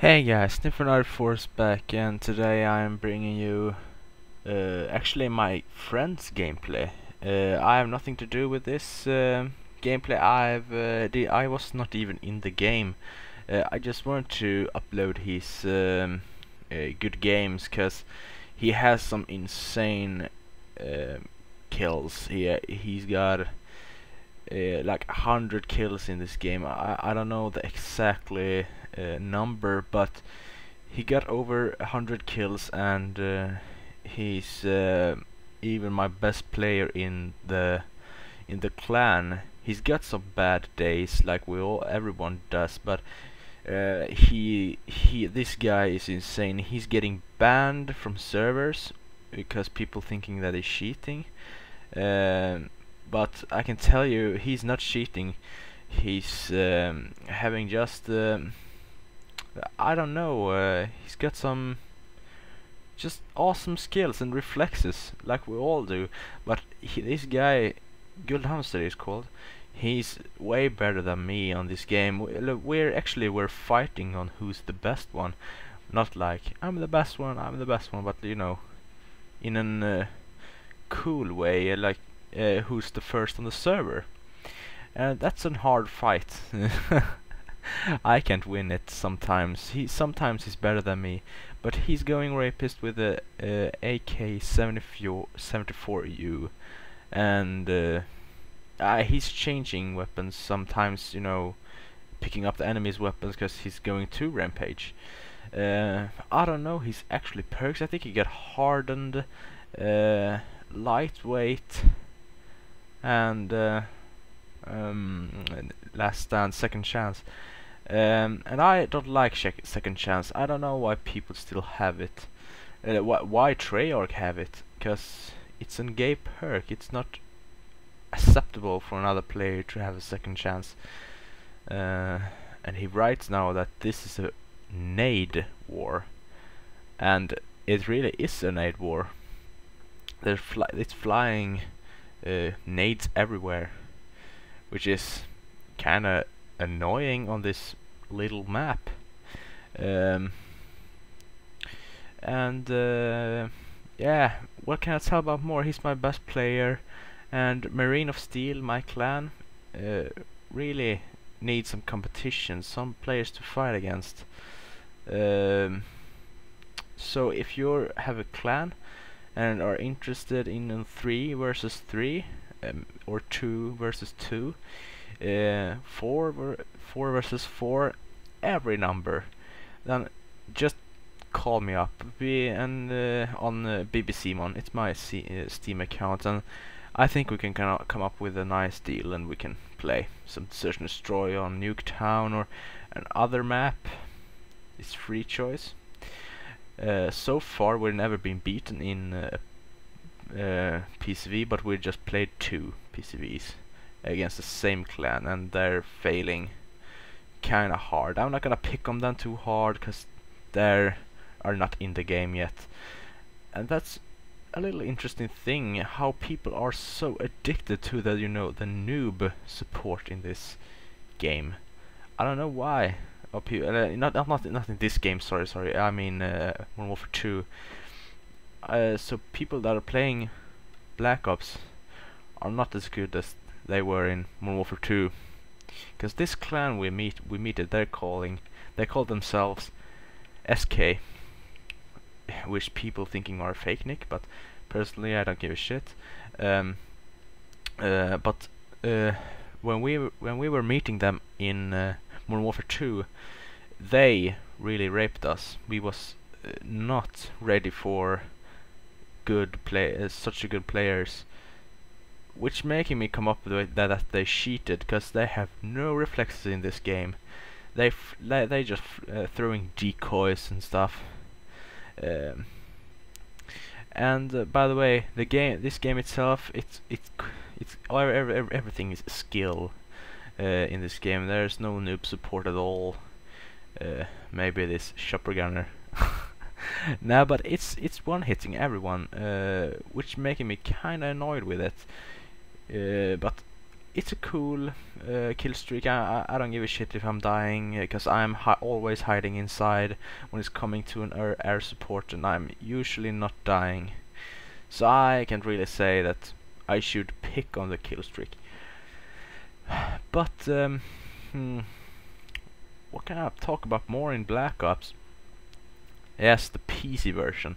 Hey guys, Sniffer Force back and today I am bringing you uh, actually my friend's gameplay. Uh, I have nothing to do with this uh, gameplay, I've uh, I was not even in the game. Uh, I just wanted to upload his um, uh, good games cause he has some insane kills. He, he's got like a hundred kills in this game. I, I don't know the exactly number, but he got over a hundred kills and uh, he's uh, even my best player in the in the clan. He's got some bad days, like we all everyone does, but uh, he he this guy is insane. He's getting banned from servers because people thinking that he's cheating. Um, but I can tell you, he's not cheating. He's um, having just um, I don't know, uh, he's got some just awesome skills and reflexes, like we all do. But he, this guy, Guldhamster is called, he's way better than me on this game. We're actually we're fighting on who's the best one, not like I'm the best one, I'm the best one, but you know, in an uh, cool way, like uh, who's the first on the server. And that's a hard fight. I can't win it sometimes. He sometimes he's better than me, but he's going rapist with a, a AK-74U, and uh, uh, he's changing weapons sometimes. You know, picking up the enemy's weapons because he's going to rampage. Uh, I don't know. He's actually perks. I think he got hardened, uh, lightweight, and uh, um, last stand, second chance. Um, and I don't like second chance. I don't know why people still have it. Uh, wh why Treyarch have it? Because it's a gay perk. It's not acceptable for another player to have a second chance. Uh, and he writes now that this is a nade war, and it really is a nade war. There's fly it's flying uh, nades everywhere, which is kind of annoying on this little map. Um, and uh, yeah, what can I tell about more? He's my best player, and Marine of Steel, my clan, uh, really needs some competition, some players to fight against. Um, so if you have a clan and are interested in a 3 versus 3 um, or 2 versus 2 uh, 4 ver 4 versus 4 every number. Then just call me up. Be and uh, on uh, BBCmon it's my C uh, Steam account and I think we can come up with a nice deal and we can play some Search and Destroy on Nuketown or another map. It's free choice. Uh, so far we've never been beaten in uh, uh, PCV but we just played two PCVs against the same clan and they're failing kinda hard. I'm not gonna pick on them too hard because they are not in the game yet. And that's a little interesting thing how people are so addicted to the you know the noob support in this game. I don't know why. Or people, uh, not not not in this game. Sorry, sorry. I mean uh, Modern Warfare 2. Uh, so people that are playing Black Ops are not as good as they were in Modern Warfare 2. Because this clan we meet, we meet it, they're calling, they call themselves SK, which people thinking are a fake nick, but personally I don't give a shit. Um, uh, but uh, when we when we were meeting them in uh, Modern Warfare 2, they really raped us. We was uh, not ready for good play, uh, such a good players which making me come up with that, that they cheated because they have no reflexes in this game. They they, just uh, throwing decoys and stuff. Um, and uh, by the way, the game, this game itself, it's it's it's every, every, everything is skill uh, in this game. There's no noob support at all. Uh, maybe this chopper gunner. no, but it's it's one hitting everyone, uh, which making me kinda annoyed with it. Uh, but it's a cool uh, kill streak. I, I, don't give a shit if I'm dying because I'm hi always hiding inside when it's coming to an air, air support and I'm usually not dying. So I can't really say that I should pick on the kill streak. But um, hmm, what can I talk about more in Black Ops? Yes, the PC version.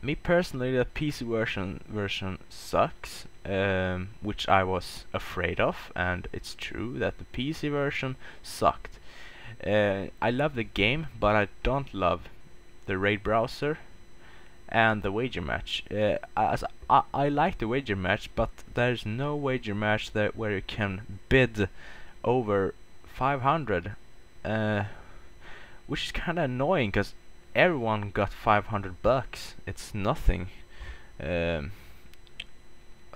Me personally, the PC version version sucks, um, which I was afraid of, and it's true that the PC version sucked. Uh, I love the game, but I don't love the raid browser and the wager match. Uh, as I, I like the wager match, but there's no wager match that where you can bid over 500, uh, which is kind of annoying because everyone got 500 bucks. It's nothing. Um,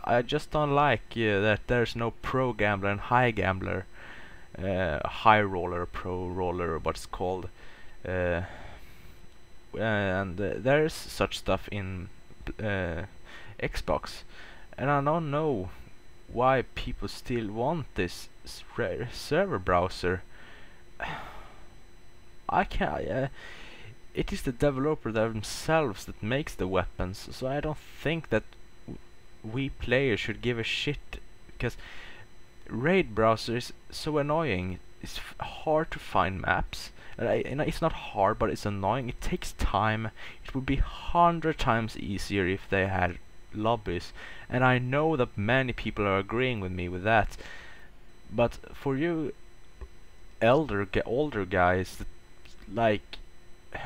I just don't like uh, that there's no pro gambler and high gambler, uh, high roller, pro roller, what's called. Uh, and uh, there's such stuff in uh, Xbox, and I don't know why people still want this server browser. I can't. It is the developer themselves that makes the weapons, so I don't think that we players should give a shit because raid browser is so annoying. It's hard to find maps. And I, it's not hard, but it's annoying. It takes time. It would be hundred times easier if they had lobbies, and I know that many people are agreeing with me with that. But for you elder, older guys like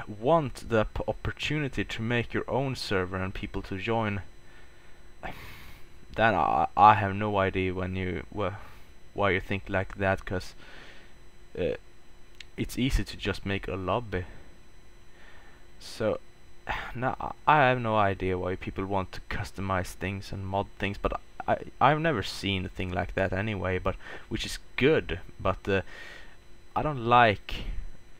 want the opportunity to make your own server and people to join, then I, I have no idea when you well, why you think like that, cause uh, it's easy to just make a lobby. So now I have no idea why people want to customize things and mod things, but I I've never seen a thing like that anyway, but which is good, but uh, I don't like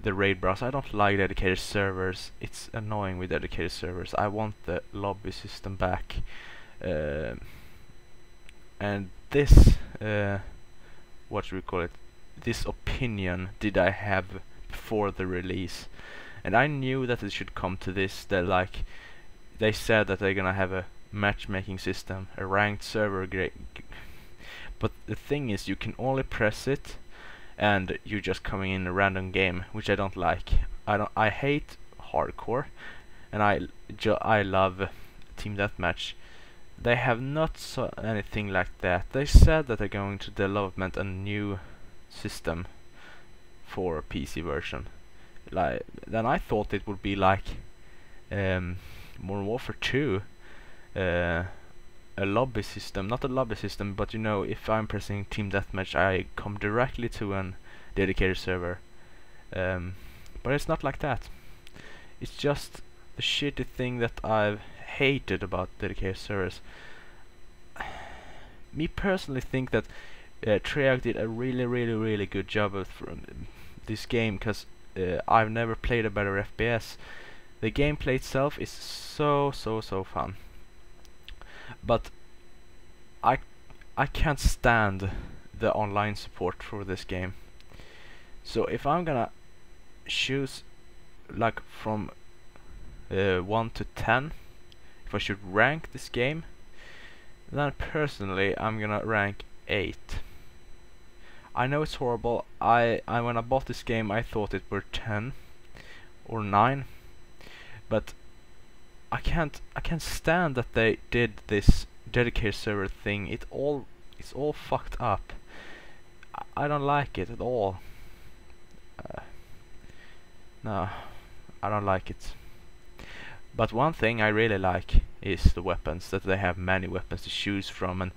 the raid browser. I don't like dedicated servers. It's annoying with dedicated servers. I want the lobby system back. Uh, and this, uh, what should we call it? This opinion did I have before the release, and I knew that it should come to this. That like they said that they're gonna have a matchmaking system, a ranked server. But the thing is, you can only press it and you're just coming in a random game, which I don't like. I don't. I hate hardcore, and I I love team deathmatch. They have not so anything like that. They said that they're going to development a new system for a PC version. Like then I thought it would be like um, Modern Warfare 2. Uh, a lobby system, not a lobby system, but you know, if I'm pressing Team Deathmatch, I come directly to an dedicated server. Um, but it's not like that. It's just the shitty thing that I've hated about dedicated servers. Me personally think that uh, Treyarch did a really, really, really good job of this game because uh, I've never played a better FPS. The gameplay itself is so, so, so fun but I I can't stand the online support for this game. So if I'm gonna choose like from uh, 1 to 10 if I should rank this game then personally I'm gonna rank 8 I know it's horrible I, I when I bought this game I thought it were 10 or 9 but I can't I can't stand that they did this dedicated server thing. It all it's all fucked up. I, I don't like it at all. Uh, no, I don't like it. But one thing I really like is the weapons. That they have many weapons to choose from and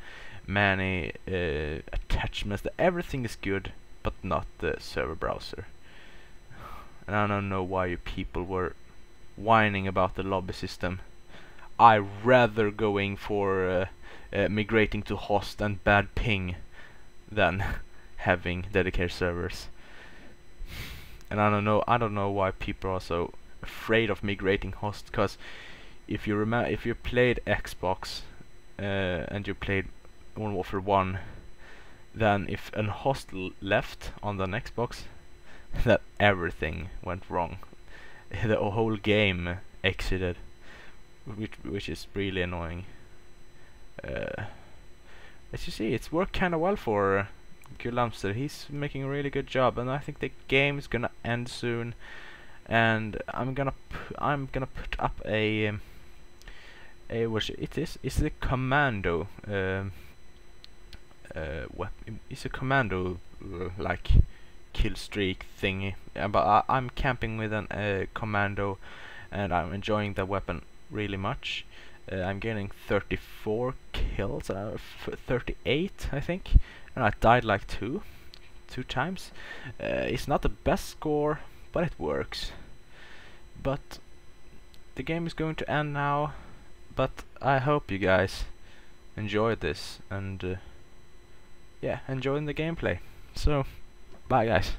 many uh, attachments. Everything is good, but not the server browser. And I don't know why you people were whining about the lobby system. I rather going for uh, uh, migrating to host and bad ping than having dedicated servers. And I don't know, I don't know why people are so afraid of migrating host. Because if you remember, if you played Xbox uh, and you played Modern Warfare One, then if an hostile left on the next box, that everything went wrong. the whole game exited, which which is really annoying. Uh, as you see, it's worked kind of well for Guldhamster. He's making a really good job, and I think the game is gonna end soon. And I'm gonna I'm gonna put up a a which it is is the commando um, uh, it's a commando uh, like kill streak thingy. Uh, but I, I'm camping with a uh, commando, and I'm enjoying the weapon really much. Uh, I'm getting 34 kills, uh, 38 I think, and I died like two, two times. Uh, it's not the best score, but it works. But the game is going to end now, but I hope you guys enjoyed this and uh, yeah, enjoying the gameplay. So, bye guys.